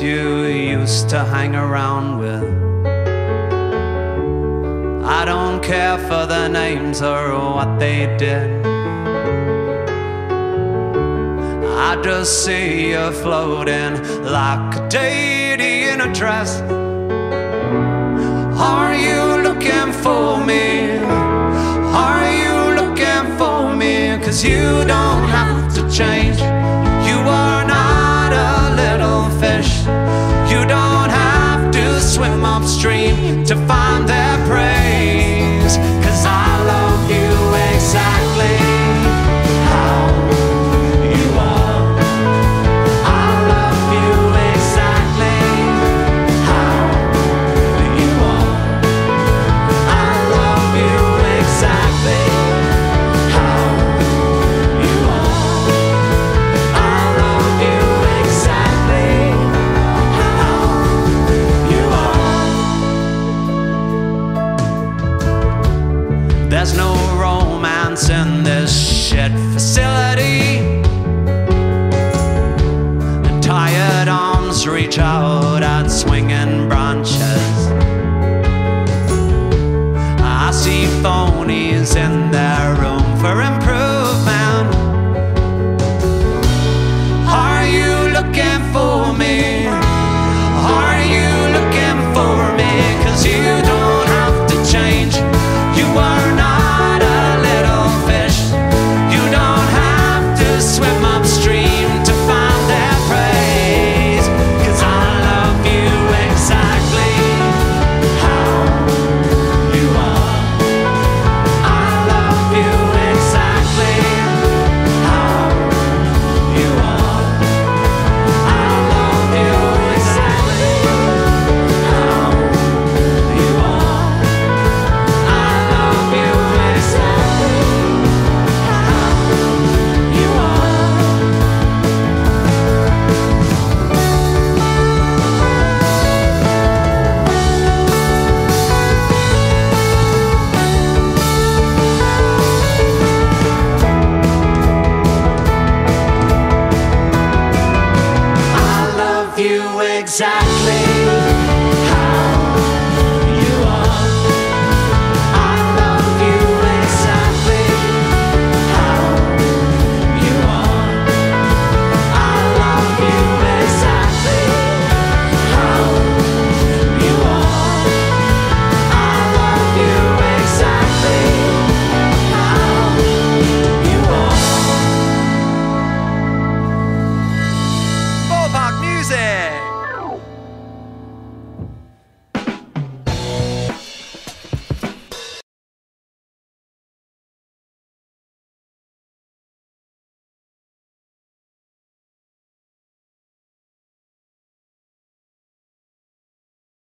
you used to hang around with. I don't care for their names or what they did. I just see you floating like a deity in a dress. Are you looking for me? Are you looking for me? Cause you don't have to change. To find. in this shit facility. And tired arms reach out at swinging branches. I see phonies in their exact